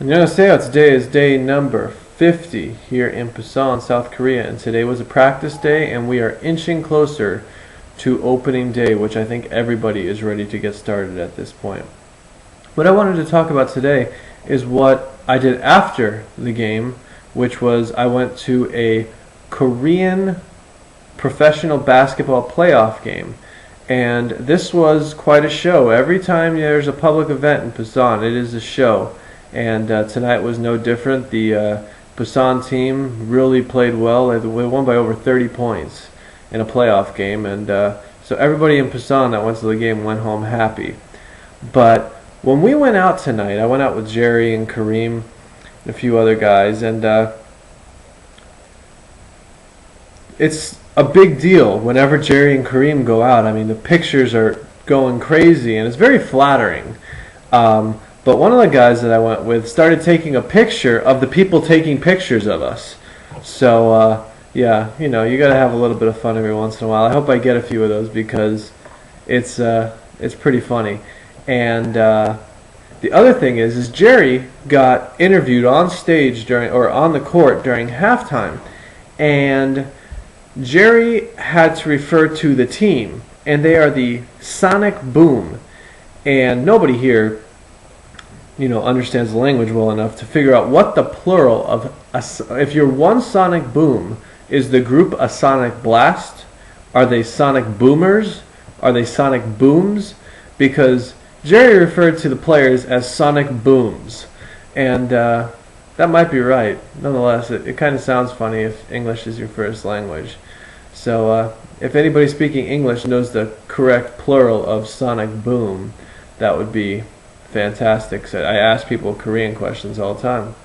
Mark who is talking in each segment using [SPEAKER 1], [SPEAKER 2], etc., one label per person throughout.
[SPEAKER 1] Annyeonghaseyo, today is day number 50 here in Busan, South Korea, and today was a practice day and we are inching closer to opening day, which I think everybody is ready to get started at this point. What I wanted to talk about today is what I did after the game, which was I went to a Korean professional basketball playoff game. And this was quite a show. Every time there's a public event in Busan, it is a show and uh, tonight was no different. The uh, Busan team really played well. They won by over 30 points in a playoff game, and uh, so everybody in Busan that went to the game went home happy. But when we went out tonight, I went out with Jerry and Kareem and a few other guys, and uh, it's a big deal whenever Jerry and Kareem go out. I mean, the pictures are going crazy, and it's very flattering. Um, but one of the guys that I went with started taking a picture of the people taking pictures of us. So, uh, yeah, you know, you got to have a little bit of fun every once in a while. I hope I get a few of those because it's uh, it's pretty funny. And uh, the other thing is, is Jerry got interviewed on stage during or on the court during halftime, and Jerry had to refer to the team, and they are the Sonic Boom. And nobody here you know understands the language well enough to figure out what the plural of a, if you're one sonic boom is the group a sonic blast are they sonic boomers? Are they sonic booms? Because jerry referred to the players as sonic booms. And uh, that might be right. Nonetheless it, it kind of sounds funny if english is your first language. So uh, if anybody speaking english knows the correct plural of sonic boom that would be fantastic. So I ask people Korean questions all the time.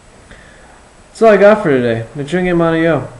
[SPEAKER 1] That's all I got for today. Najungye Manayo.